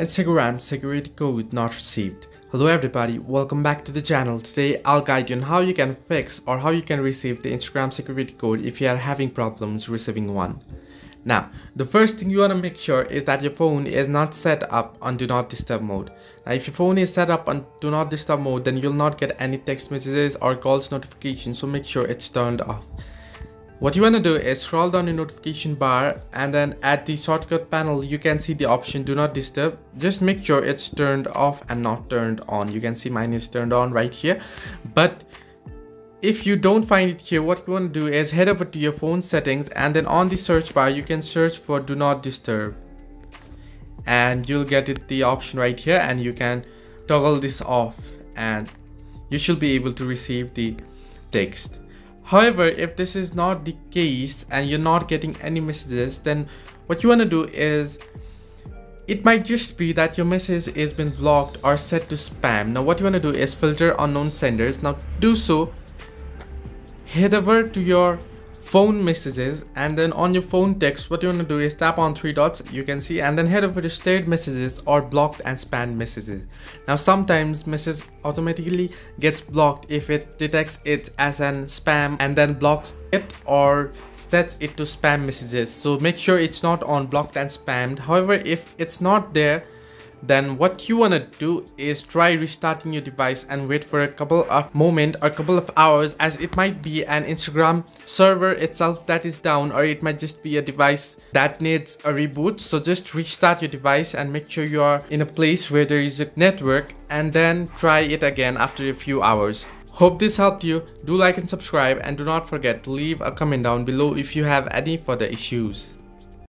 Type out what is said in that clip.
Instagram security code not received. Hello everybody, welcome back to the channel. Today I'll guide you on how you can fix or how you can receive the Instagram security code if you are having problems receiving one. Now, the first thing you want to make sure is that your phone is not set up on do not disturb mode. Now, if your phone is set up on do not disturb mode, then you'll not get any text messages or calls notifications, so make sure it's turned off. What you want to do is scroll down the notification bar and then at the shortcut panel you can see the option do not disturb. Just make sure it's turned off and not turned on. You can see mine is turned on right here. But if you don't find it here, what you want to do is head over to your phone settings and then on the search bar you can search for do not disturb. And you'll get it the option right here and you can toggle this off and you should be able to receive the text. However, if this is not the case and you're not getting any messages, then what you want to do is it might just be that your message is been blocked or set to spam. Now what you want to do is filter unknown senders. Now do so, head over to your phone messages and then on your phone text what you want to do is tap on three dots you can see and then head over to saved messages or blocked and spammed messages. Now sometimes message automatically gets blocked if it detects it as an spam and then blocks it or sets it to spam messages. So make sure it's not on blocked and spammed. However if it's not there then what you want to do is try restarting your device and wait for a couple of moment or couple of hours as it might be an Instagram server itself that is down or it might just be a device that needs a reboot so just restart your device and make sure you are in a place where there is a network and then try it again after a few hours Hope this helped you. Do like and subscribe and do not forget to leave a comment down below if you have any further issues.